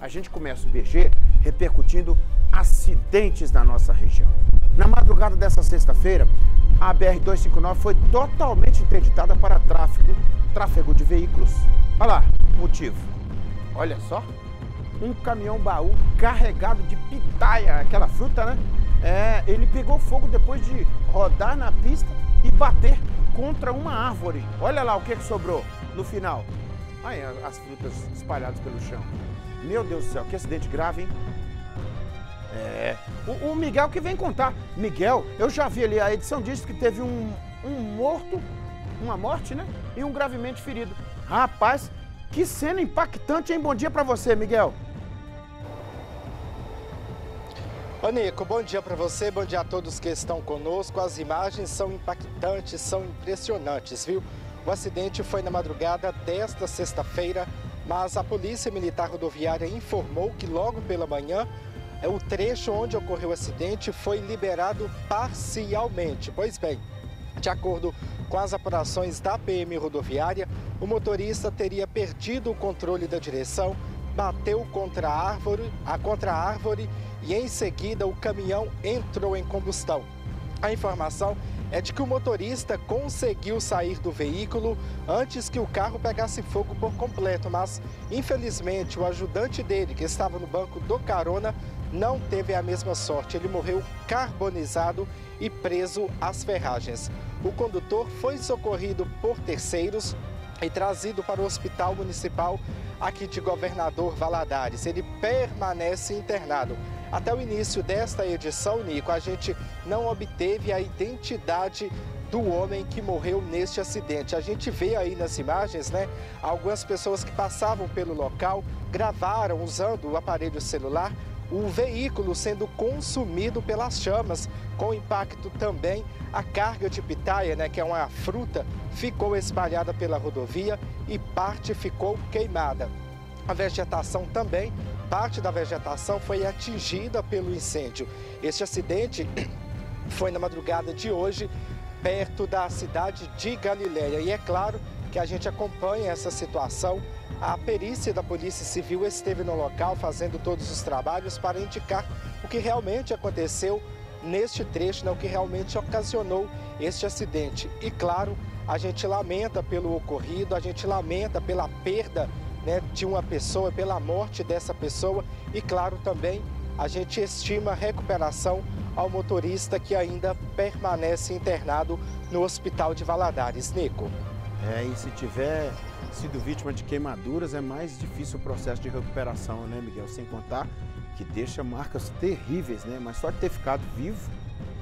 a gente começa o BG repercutindo acidentes na nossa região. Na madrugada dessa sexta-feira, a BR-259 foi totalmente interditada para tráfego, tráfego de veículos. Olha lá, motivo. Olha só, um caminhão baú carregado de pitaia, aquela fruta, né? É, ele pegou fogo depois de rodar na pista e bater contra uma árvore. Olha lá o que, que sobrou no final. Aí as frutas espalhadas pelo chão. Meu Deus do céu, que acidente grave, hein? É. O, o, Miguel que vem contar. Miguel, eu já vi ali, a edição diz que teve um, um morto, uma morte, né? E um gravemente ferido. Rapaz, que cena impactante, hein? Bom dia para você, Miguel. Ô Nico, bom dia para você, bom dia a todos que estão conosco. As imagens são impactantes, são impressionantes, viu? O acidente foi na madrugada desta sexta-feira, mas a Polícia Militar Rodoviária informou que logo pela manhã é o trecho onde ocorreu o acidente foi liberado parcialmente. Pois bem, de acordo com as apurações da PM rodoviária, o motorista teria perdido o controle da direção, bateu contra a árvore, a contra a árvore e em seguida o caminhão entrou em combustão. A informação é de que o motorista conseguiu sair do veículo antes que o carro pegasse fogo por completo, mas infelizmente o ajudante dele, que estava no banco do carona, não teve a mesma sorte. Ele morreu carbonizado e preso às ferragens. O condutor foi socorrido por terceiros e trazido para o Hospital Municipal aqui de Governador Valadares. Ele permanece internado. Até o início desta edição, Nico, a gente não obteve a identidade do homem que morreu neste acidente. A gente vê aí nas imagens, né, algumas pessoas que passavam pelo local gravaram usando o aparelho celular o veículo sendo consumido pelas chamas, com impacto também a carga de pitaia, né, que é uma fruta, ficou espalhada pela rodovia e parte ficou queimada. A vegetação também parte da vegetação foi atingida pelo incêndio. Este acidente foi na madrugada de hoje, perto da cidade de Galiléia. E é claro que a gente acompanha essa situação. A perícia da Polícia Civil esteve no local fazendo todos os trabalhos para indicar o que realmente aconteceu neste trecho, né, o que realmente ocasionou este acidente. E claro, a gente lamenta pelo ocorrido, a gente lamenta pela perda né, de uma pessoa, pela morte dessa pessoa e, claro, também a gente estima recuperação ao motorista que ainda permanece internado no hospital de Valadares. Nico. É, e se tiver sido vítima de queimaduras, é mais difícil o processo de recuperação, né, Miguel? Sem contar que deixa marcas terríveis, né? Mas só de ter ficado vivo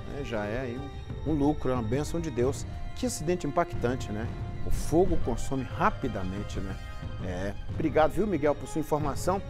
né, já é um, um lucro, é uma bênção de Deus. Que acidente impactante, né? O fogo consome rapidamente, né? É. Obrigado, viu, Miguel, por sua informação.